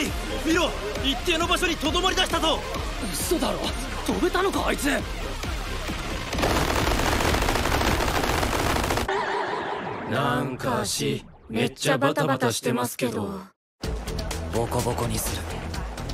い。見ろ一定の場所にとどまりだしたぞ。嘘だろ。飛べたのかあいつ。なんか足めっちゃバタバタしてますけど。ボコボコにする。